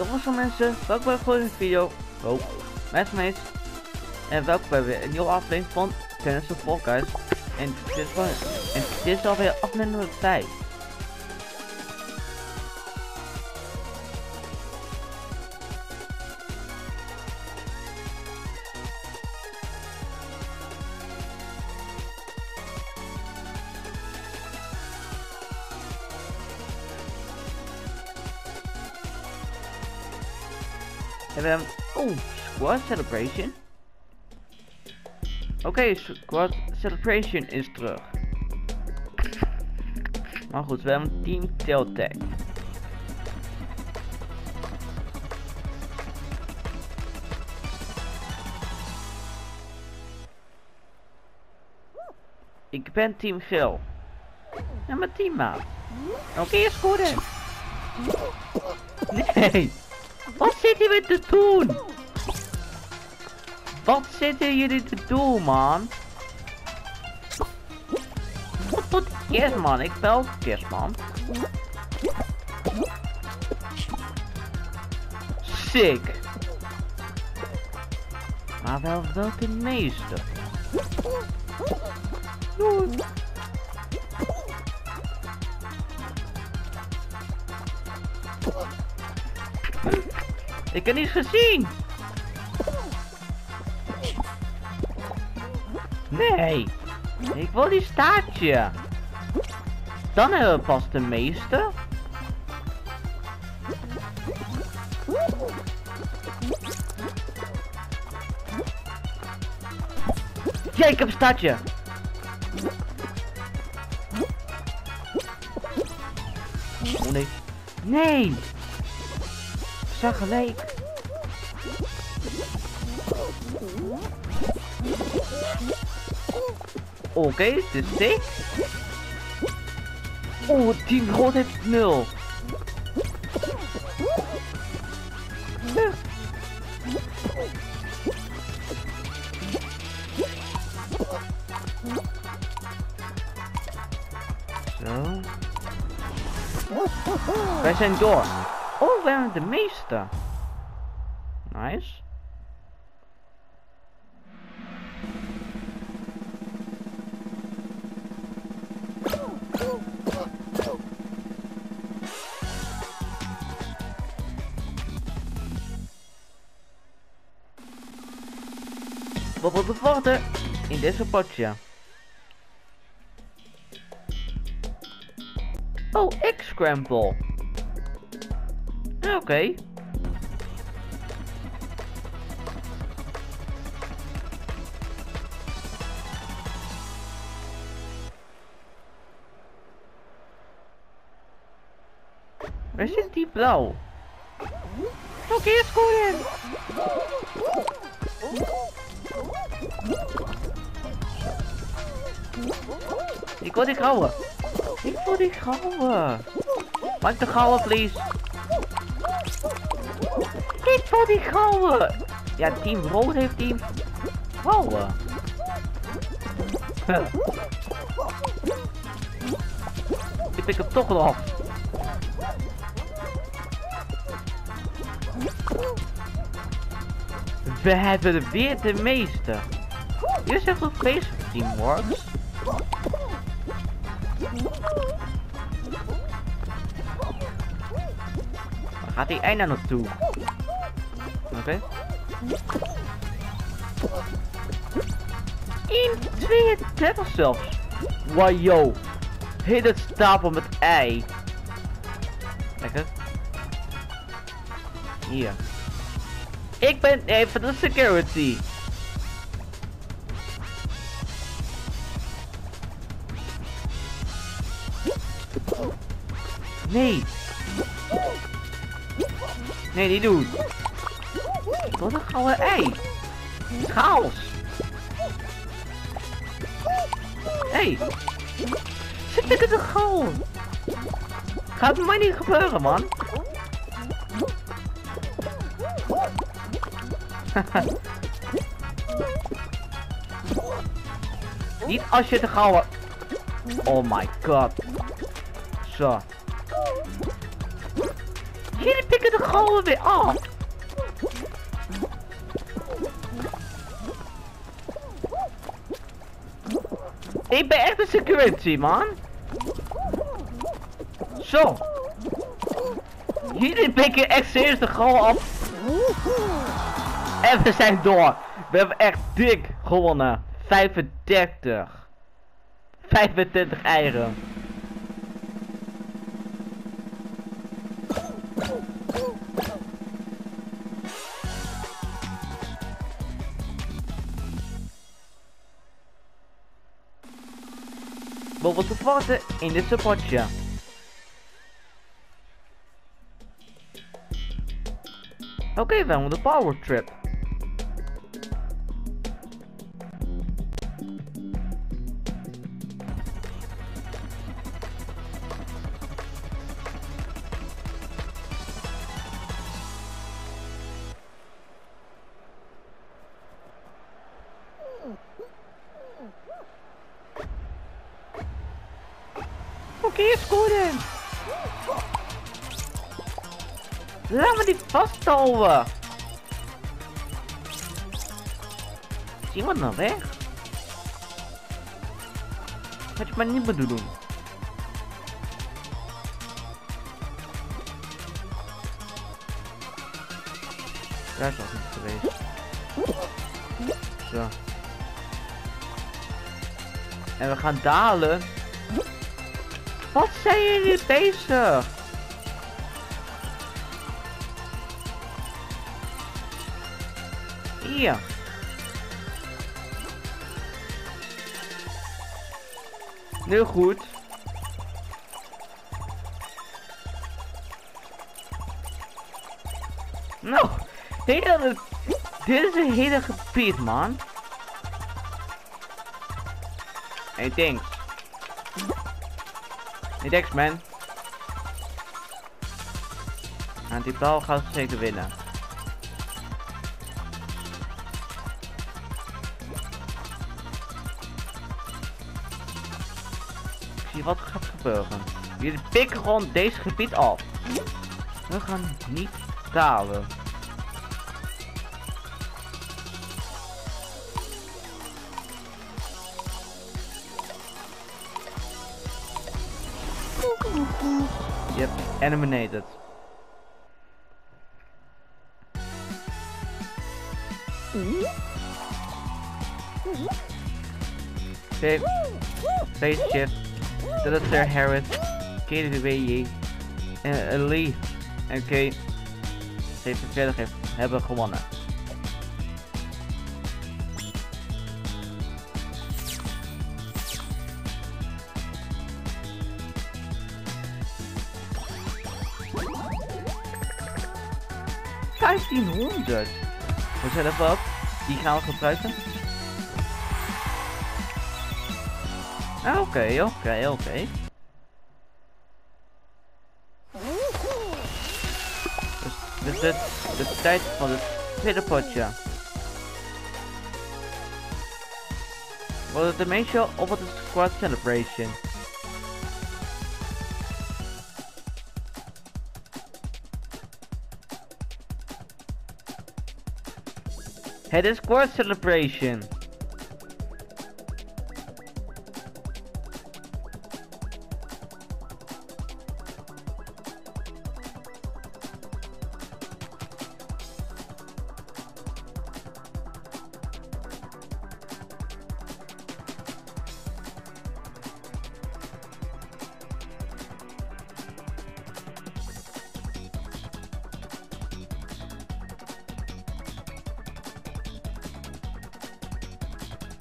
Jongens en mensen, welkom bij een volgende video. Oh, met. En welkom bij weer een nieuwe aflevering van Tennis of Guys. En dit is, wel, en dit is alweer aflevering nummer 5. We hebben... Oh, Squad Celebration. Oké, Squad Celebration is terug. Maar goed, we hebben Team Tailtag. Ik ben Team Geel. En mijn teammaat. Oké, is goed hè. Nee. Wat zitten we te doen? Wat zitten jullie te doen, man? Wat doet Kerstman? Ik bel Kerstman. Sick. Maar wel welke meester? Doei. Ik heb niet gezien. Nee. Ik wil die staartje. Dan hebben we pas de meeste. Ja, ik heb een staartje. Oh nee. Nee. Zag gelijk. Oké, okay, is dik. Oh, rood heeft nul. Zo. Wij zijn door. Oh, we hebben de meeste. Nice. Wat wordt verwachten in deze potje? Oh, X-Scramble. Oké. Okay. Waar zit die blauw? Oké, okay, is goed in. Ik wil die gouden. Ik wil die gouden. Maak de gouden, please. Ik wil die gouden. Ja, team rood heeft team gouden. Ik pik hem toch nog. We hebben weer de meeste. Is echt een feest voor Teamworks. Waar gaat die einde naartoe? Oké. Okay. In 32 zelfs. Yo. Heet het stapel met ei. Lekker. Hier. Ik ben even de security. Nee. Nee, niet doen. Wat een gouden ei. Chaos. Hé. Hey. Zit ik het goal? Gaat mij niet gebeuren, man. Niet als je te gouden... Oh my god. Zo. Jullie pikken de gewoon weer af. Ik ben echt een security, man. Zo. Jullie pikken echt serieus de gewoon af. En we zijn door. We hebben echt dik gewonnen. 35. 25 eieren. Wat te verwachten in dit supportje. Oké, okay, we hebben de power trip. Laat me die vasthouden. Is iemand nou weg? Had je maar niet moeten doen. Daar is nog niet geweest. Zo. En we gaan dalen. Wat zijn jullie bezig? Hier. Heel goed. Nou, hele, dit is een hele gebied, man. Hey, thanks. Thanks, man. En die bal gaat zeker winnen. Ik zie wat gaat gebeuren. Jullie pikken gewoon deze gebied af. We gaan niet dalen. Eliminated. Save. Space Shift. Dat is Sir Harris. KDWJ. En Lee. Oké. 47 heeft, hebben gewonnen. Vijftienhonderd. We zijn even op. Die gaan we gebruiken. Oké, oké, oké. Dus dit is de tijd van het tweede potje. Wordt het de show of wordt het squad celebration? Het is squad celebration.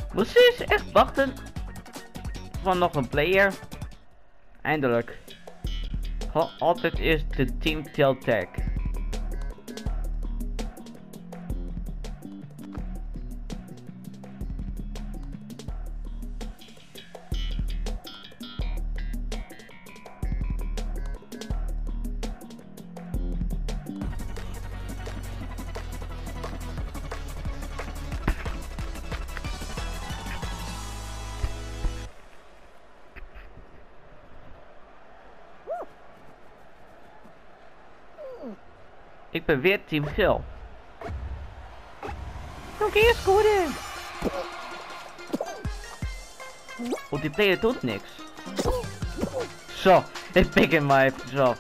Precies, echt wachten van nog een player. Eindelijk. Altijd is de team tail weer team geel. Oké, okay, scoren. Multiplayer doet niks. Zo, ik pik hem maar even zo.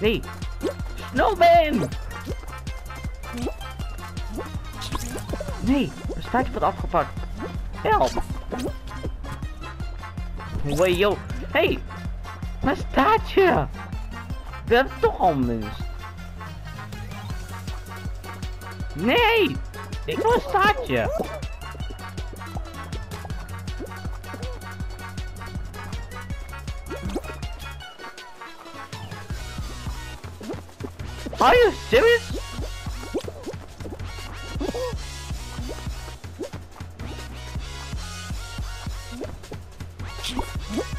Nee. Snowman! Nee, mijn staartje wordt afgepakt. Help! Wow, yo. Hey! Mijn staartje! We hebben toch al. Nee! Ik wil een staartje! Are you serious?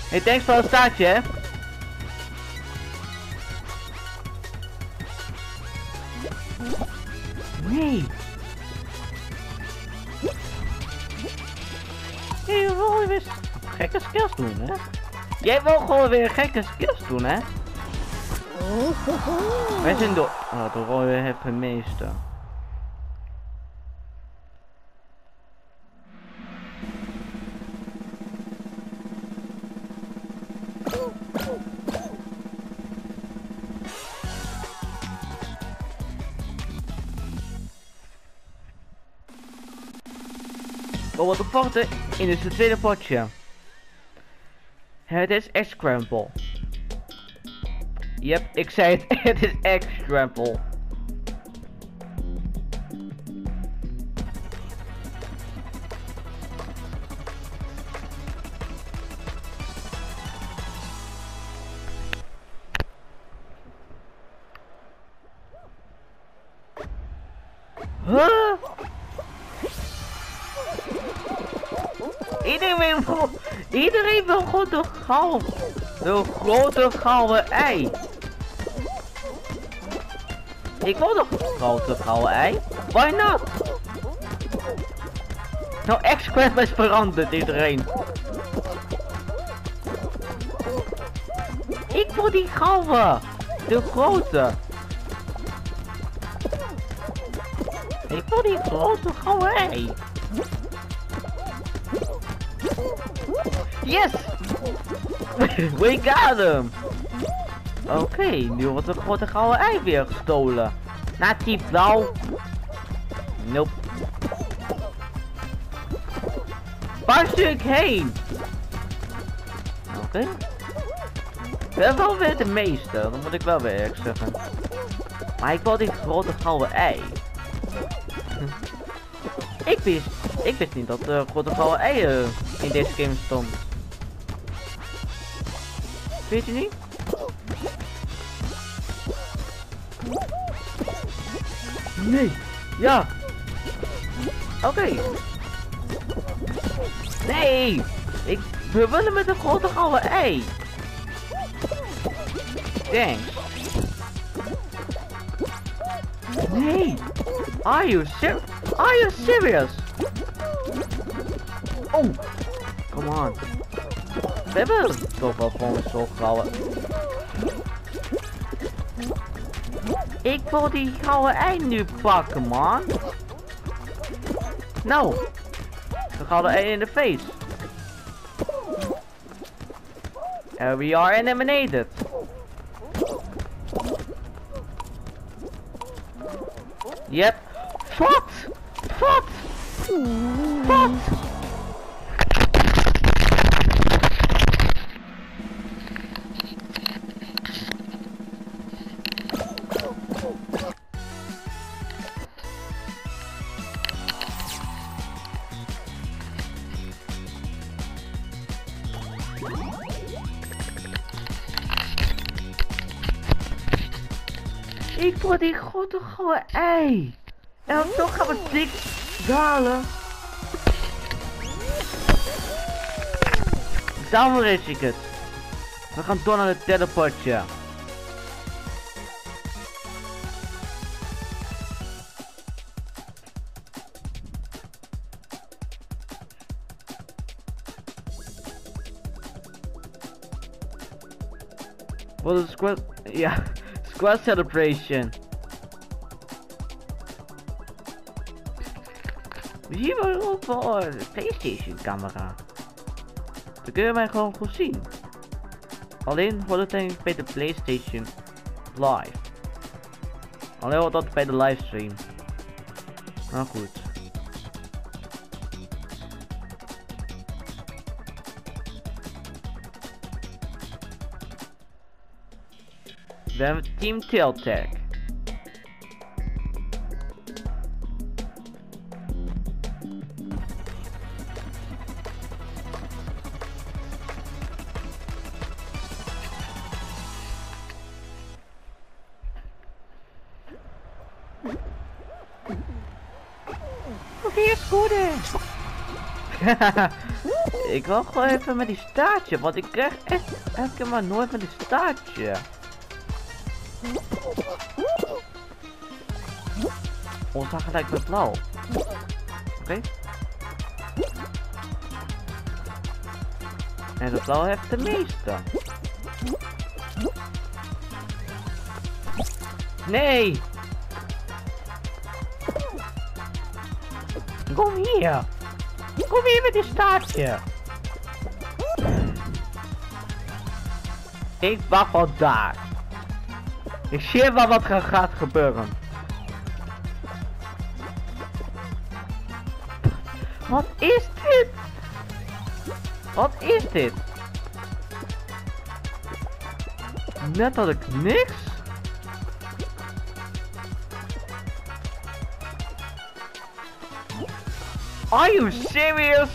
Hey, thanks voor het staartje, hè? Nee. Je wil weer gekke skills doen, hè? Jij wil gewoon weer gekke skills doen, hè? Wij zijn door... Oh, de rode heeft de meeste. Oh, wat een potje in het tweede potje. Het is X-Scramble. Yep, ik zei het, het is X-Scramble. Huh? Iedereen wil, iedereen wil gewoon de goud. De grote gouden ei. Ik wil nog grote gouden ei. Why not? Nou, X-Quest is veranderd, iedereen. Ik wil die gouden. De grote. Ik wil die grote gouden ei. Yes! We got him! Oké, nu wordt de grote gouden ei weer gestolen. Na die blauw. Nope. Waar ik heen? Oké. Okay. Hebben wel weer de meeste, dat moet ik wel weer eerlijk zeggen. Maar ik wil die grote gouden ei. ik wist, ik wist niet dat de grote gouden eieren in deze game stond. Weet je niet? Nee. Ja. Oké. Nee. Ik, we willen met een grote gouden ei. Thanks. Nee. Are you serious? Are you serious? Oh. Come on. We hebben toch wel gewoon zo gouden. Ik wil die gouden ei nu pakken, man. Nou. De gouden ei in de face. And we are eliminated. Yep. Wat? Wat? Wat? Gouden ei. En toch gaan we dik dalen. Dan is ik het. We gaan door naar het teleportje. Wat is squad? Ja, squad celebration. Hier we ook wel een PlayStation camera. Dan kun je mij gewoon goed zien. Alleen wordt het bij de PlayStation live. Alleen wordt dat bij de livestream. Nou goed. We hebben Team Tailtag. Ik wil gewoon even met die staartje, want ik krijg echt elke maar nooit met die staartje. Zag gelijk met blauw. Oké. En de blauw heeft de meeste. Nee! Kom hier! Kom hier met die staartje! Ik wacht wel daar. Ik zie wel wat er gaat gebeuren. Wat is dit? Wat is dit? Net had ik niks? Are you serious?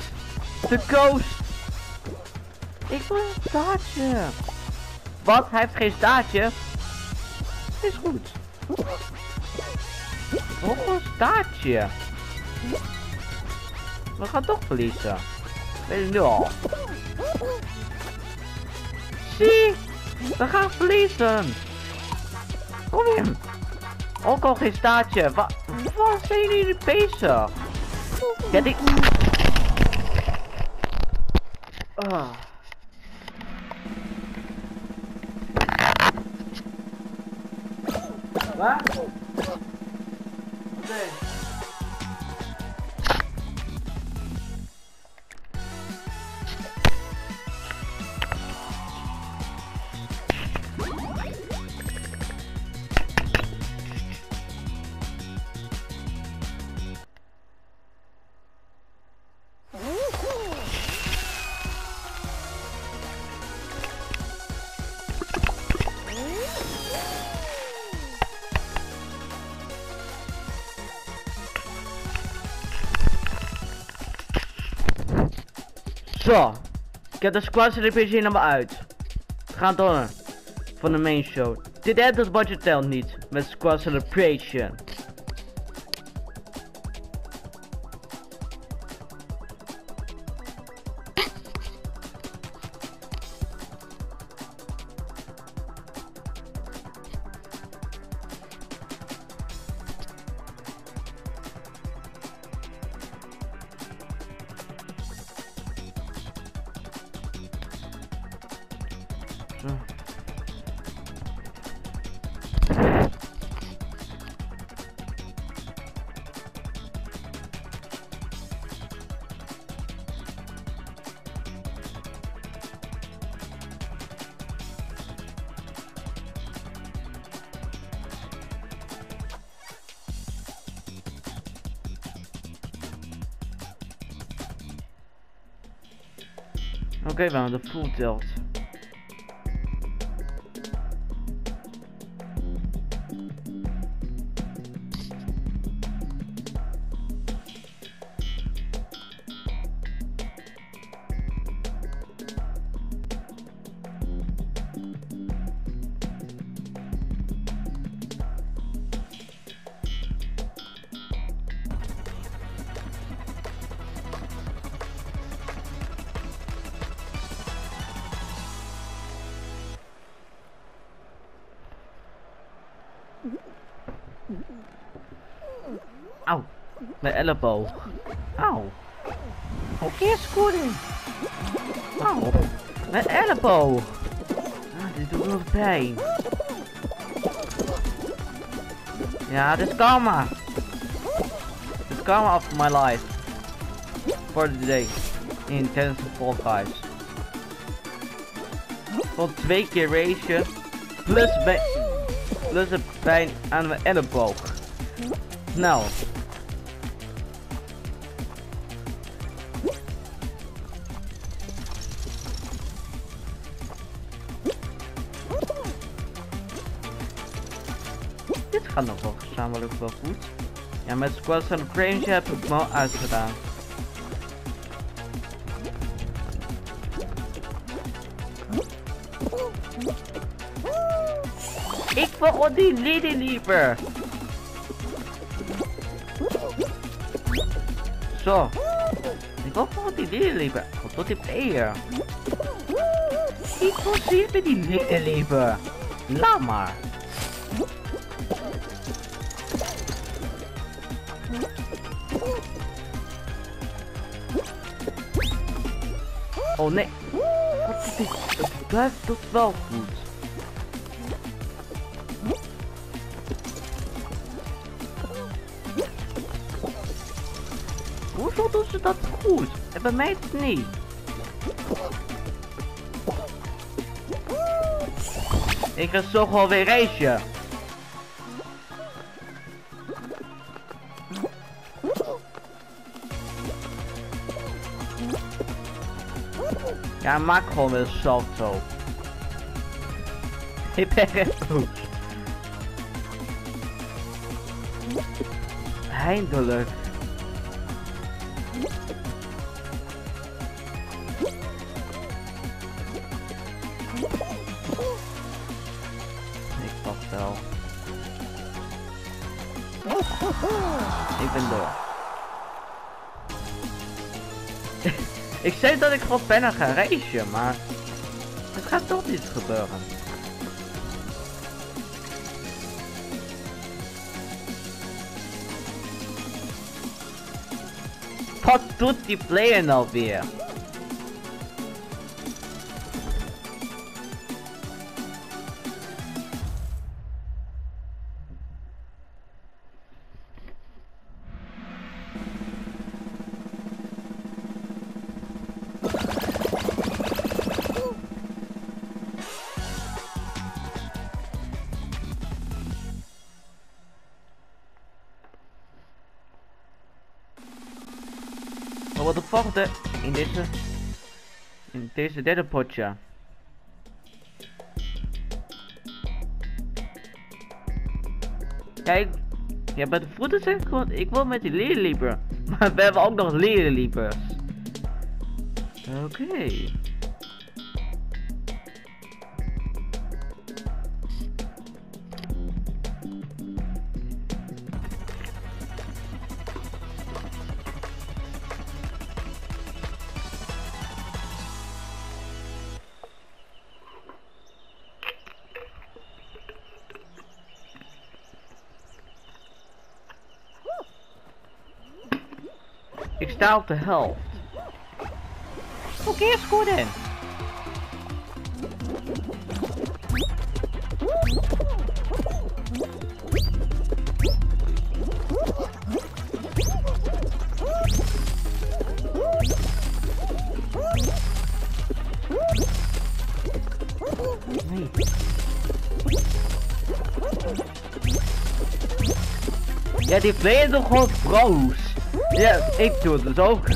The ghost? Ik wil een staartje. Wat? Hij heeft geen staartje? Is goed. Oh, een staartje. We gaan toch verliezen. Weet je nu al. Zie! We gaan verliezen! Kom in! Ook al geen staartje. Wat, wat zijn jullie bezig? Ja, die... Ah. Wat? Nee. Zo, ik heb de celebration naar me uit. We gaan door van de main show. Dit het budget telt niet met squad celebration. Oké, we hebben de full tilt. Mijn elleboog. Auw. Is goed in. Auw. Mijn elleboog. Ah, dit doet wel pijn. Ja, dit is karma. This is karma of my life. For the day. In Tennis Fall Guys. Van twee keer race plus, plus een pijn aan mijn elleboog. Nou. Gaat nog wel gezamenlijk wel goed. Ja, met Squad Celebration heb ik wel uitgedaan. Ik wil die lady liever. Zo. Ik wil gewoon die lady liever. Wat doet die player? Ik wil zeker die lady liever. Laat maar. Oh nee. Het blijft tot wel goed. Hoezo doen ze dat goed? En bij mij het niet. Ik ga zo gewoon weer race. Ja, maak gewoon weer een salto. Ik ben goed. Eindelijk. Ik pak wel. Ik ben door. Ik zei dat ik gewoon bijna ga racen, maar het gaat toch niet gebeuren. Wat doet die player nou weer? In deze in deze derde potje. Kijk, ja bij de voeten zeg gewoon, ik wil met die leerlieper. Maar we hebben ook nog leerliepers. Oké. Op de helft. Oké, is goed in. Ja, die player toch gewoon pro's. Ja, ik doe het dus ook.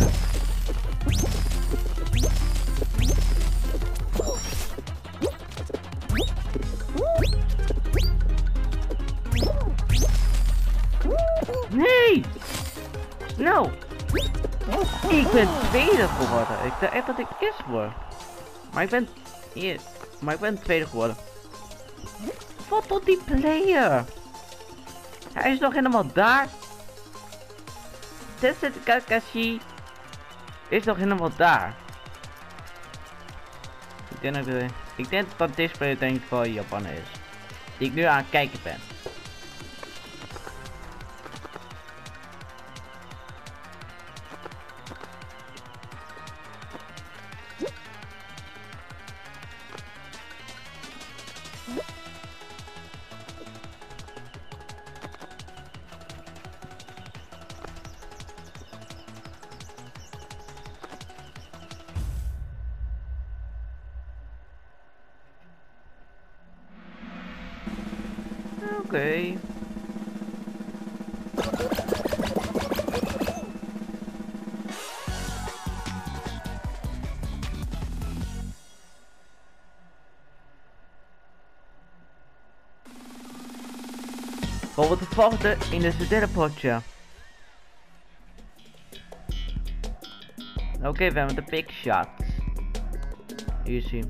Nee! Nou! Ik ben tweede geworden. Ik dacht echt dat ik eerst word. Maar ik ben... Hier. Maar ik ben tweede geworden. Wat tot die player? Hij is nog helemaal daar. Tetsu Kakashi is nog helemaal daar. Ik denk dat, de, ik denk dat speler denk ik wel Japan is. Die ik nu aan het kijken ben. Wat de volgende in het derde potje. Oké, we hebben de big shot. Easy.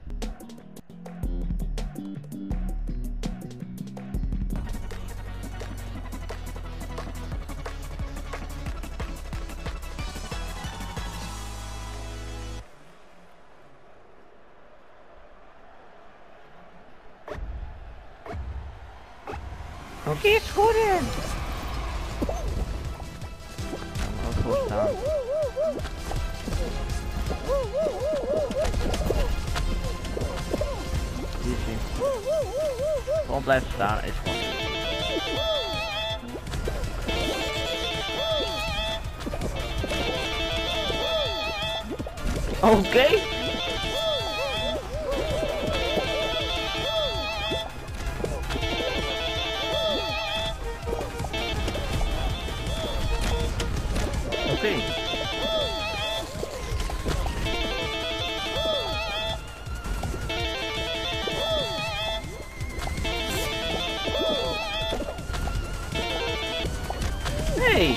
Oké. Hey.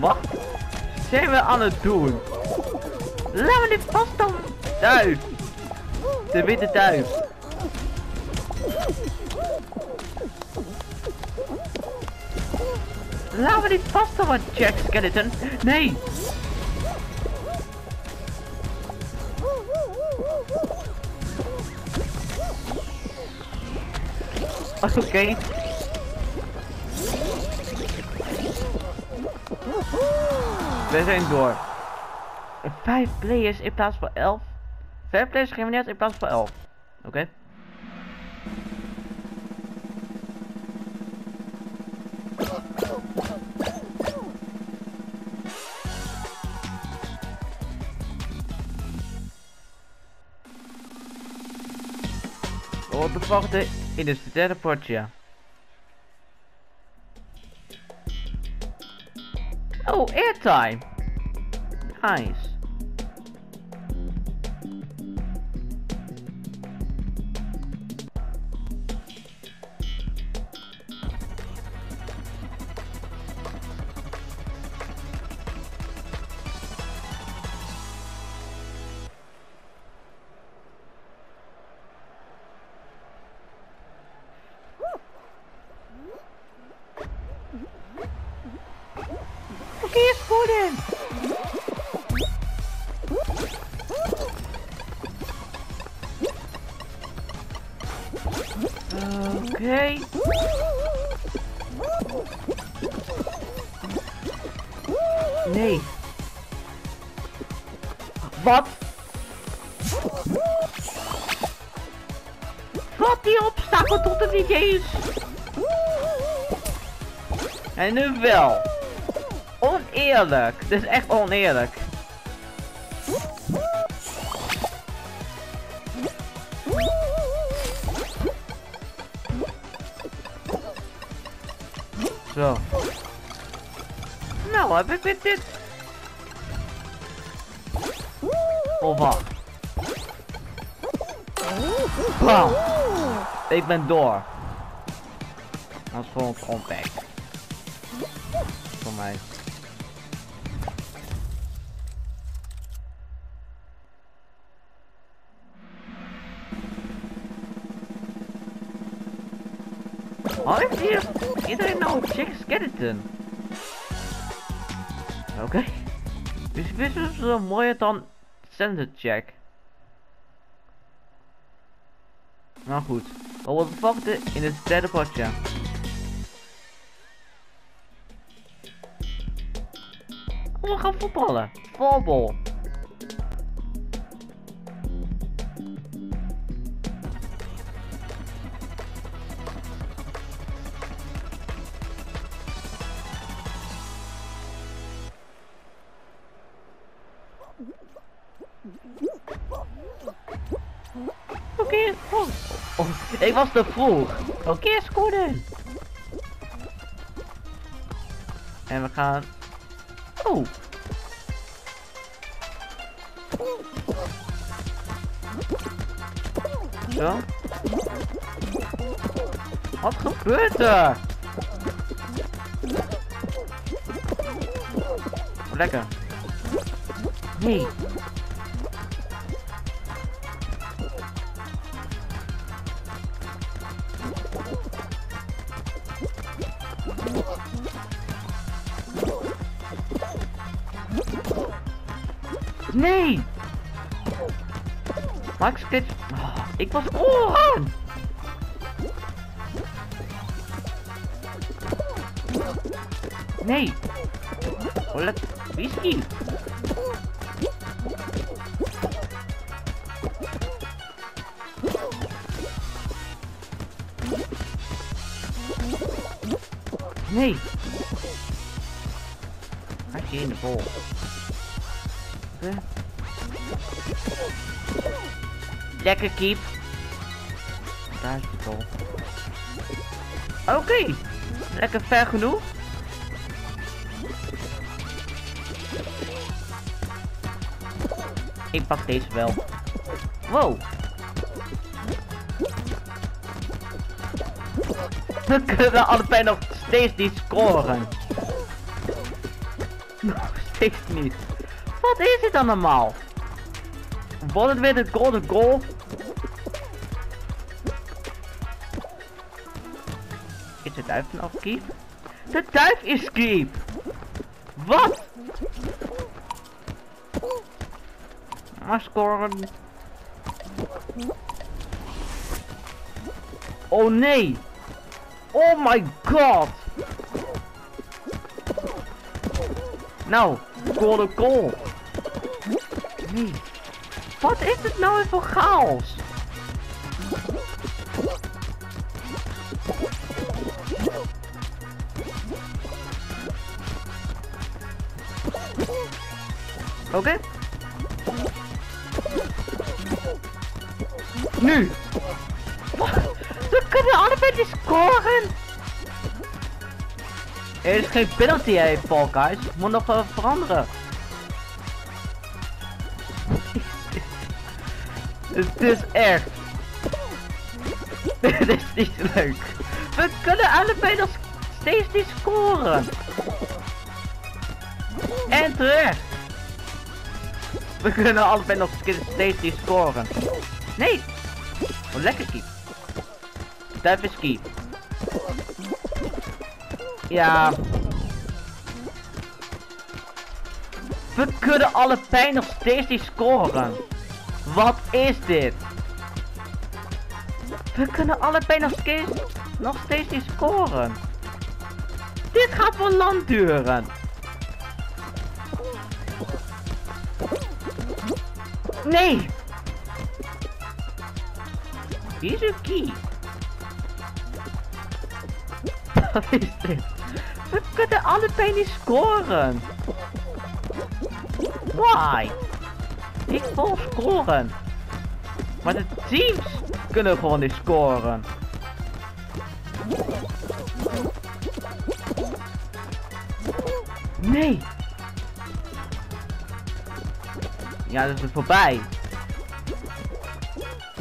Wat zijn we aan het doen? We dit vast dan. Duif. De witte duif. Laten we dit vast dan, Jack Skeleton. Nee. Oké. We zijn door. Vijf players in plaats van 11. Vijf players geëlimineerd in plaats van 11. Oké. Op de volgende in het derde potje. Oh, airtime. Nice. Wat obstakel tot het niet eens. En nu wel. Oneerlijk. Dit is echt oneerlijk. Zo. Nou, heb ik met dit... Oh, wacht. Bam. Ik ben door. Dat is gewoon contact. Voor mij. Wat heeft hier iedereen nou Jack Skeleton? Oké. Dus wist dus zo mooier dan Sender Jack. Nou goed. We verwachten in het derde. Oh, we gaan voetballen. Voetbal. Ik was te vroeg. Oké, scoorde. En we gaan... Oh. Zo. Wat gebeurt er? Lekker. Nee! Ik was oren! Nee! Oh, let... Whisky! Nee! Hij is in de bol. Lekker keep. Daar de bol. Oké. Lekker ver genoeg. Ik pak deze wel. Wow. We kunnen allebei nog steeds niet scoren. Nog steeds niet. Wat is dit allemaal? Wordt het weer de golden goal? Duif nou keep? De duif is keep! Wat? Maar scoren. Oh nee! Oh my god! Nou, golden goal! Nee. Wat is het nou voor chaos? Oké. Nu! We kunnen allebei die scoren! Er is geen penalty, hè, Fall Guys. Moet nog veranderen. Het is echt. Dit is niet leuk. We kunnen allebei nog steeds niet scoren. En terecht. We kunnen allebei nog steeds niet scoren. Nee. Oh, lekker keep. Duif is keep. Ja. We kunnen allebei nog steeds niet scoren. Wat is dit? We kunnen allebei nog steeds, nog steeds niet scoren. Dit gaat voor lang duren. Nee! Key? Wat is dit? We kunnen allebei niet scoren. Why? Ik wil scoren. Maar de teams kunnen gewoon niet scoren. Nee. Ja, dat is voorbij.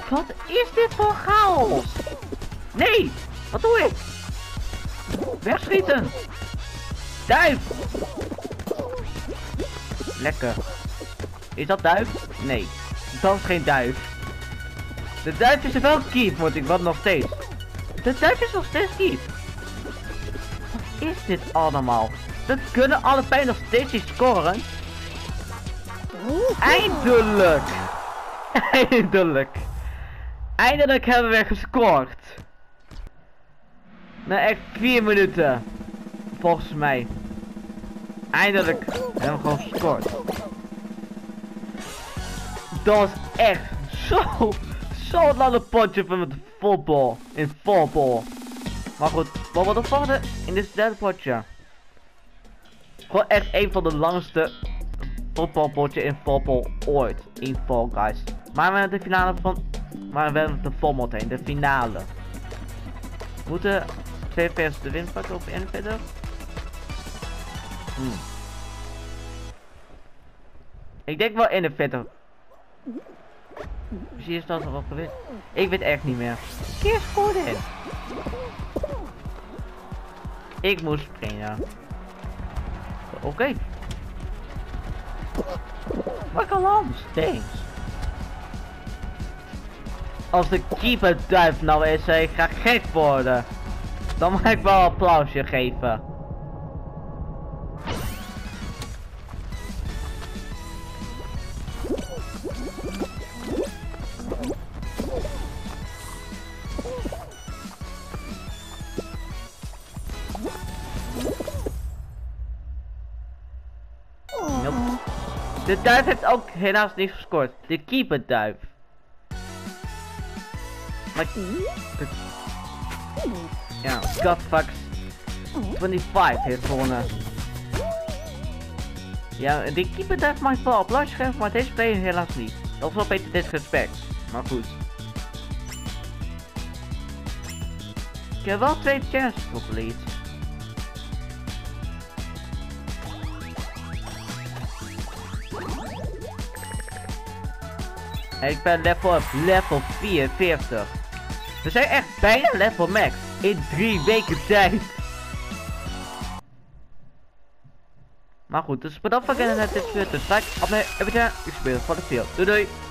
Wat is dit voor chaos? Nee, wat doe ik? Wegschieten. Duif. Lekker. Is dat duif? Nee. Dat is geen duif. De duif is er wel keep, moet ik wat nog steeds. De duif is nog steeds keep. Wat is dit allemaal? We kunnen allebei nog steeds niet scoren. Eindelijk! Eindelijk! Eindelijk hebben we gescoord. Na echt vier minuten. Volgens mij. Eindelijk hebben we gewoon gescoord. Dat was echt zo, zo lange potje van het voetbal. In voetbal. Maar goed, wat wordt de volgende in dit derde potje? Gewoon echt een van de langste voetbalpotje in voetbal ooit. In Fall Guys. Maar we hebben de finale van Maar we hebben de FOMO heen, de finale. Moeten twee vers de winst pakken op 41? Hmm. Ik denk wel 41. Misschien is dat wel geweest. Ik weet echt niet meer. Keer scoorde het. Ik moest springen. Oké. Maar kan anders, thanks. Als de keeper duif nou is, ik ga gek worden. Dan mag ik wel een applausje geven. De duif heeft ook helaas niet gescoord. De keeper duif. Maar... Ja, Godfuck 25 heeft gewonnen. Ja, de keeper duif mag wel applaus geven, maar deze speler helaas niet. Dat is wel beter disrespect. Maar goed. Ik heb wel twee chances voor police. Ik ben level, level 44. We zijn echt bijna level max. In drie weken tijd. Maar goed, dus bedankt voor het kijken naar dit video. Dus like, abonneer, en ik speel voor de film. Doei doei!